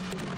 you